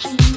dream